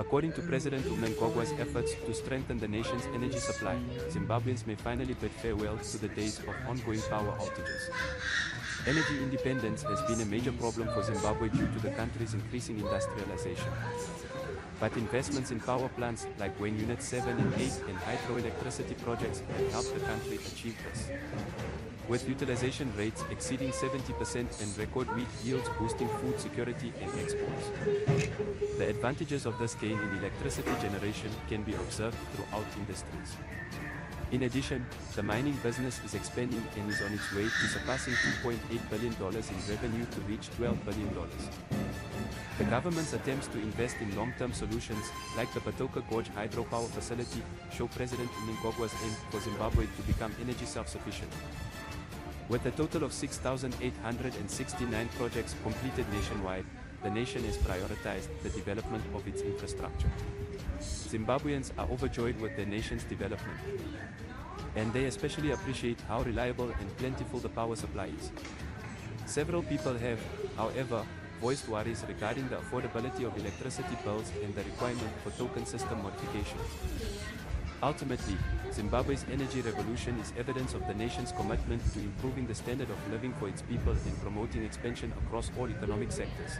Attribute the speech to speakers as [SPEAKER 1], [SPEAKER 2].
[SPEAKER 1] According to President Mnangagwa's efforts to strengthen the nation's energy supply, Zimbabweans may finally bid farewell to the days of ongoing power outages. Energy independence has been a major problem for Zimbabwe due to the country's increasing industrialization. But investments in power plants like Hwange Unit 7 and 8 and hydroelectricity projects have helped the country achieve this. With utilization rates exceeding 70% and record wheat yields boosting food security and exports. The advantages of this gain in electricity generation can be observed throughout industries. In addition, the mining business is expanding and is on its way to surpassing $2.8 billion in revenue to reach $12 billion. The government's attempts to invest in long-term solutions, like the Batoka Gorge hydropower facility, show President Mnangagwa's aim for Zimbabwe to become energy self-sufficient. With a total of 6,869 projects completed nationwide, the nation has prioritized the development of its infrastructure. Zimbabweans are overjoyed with the nation's development. And they especially appreciate how reliable and plentiful the power supply is. Several people have, however, voiced worries regarding the affordability of electricity bills and the requirement for token system modifications. Ultimately, Zimbabwe's energy revolution is evidence of the nation's commitment to improving the standard of living for its people and promoting expansion across all economic sectors.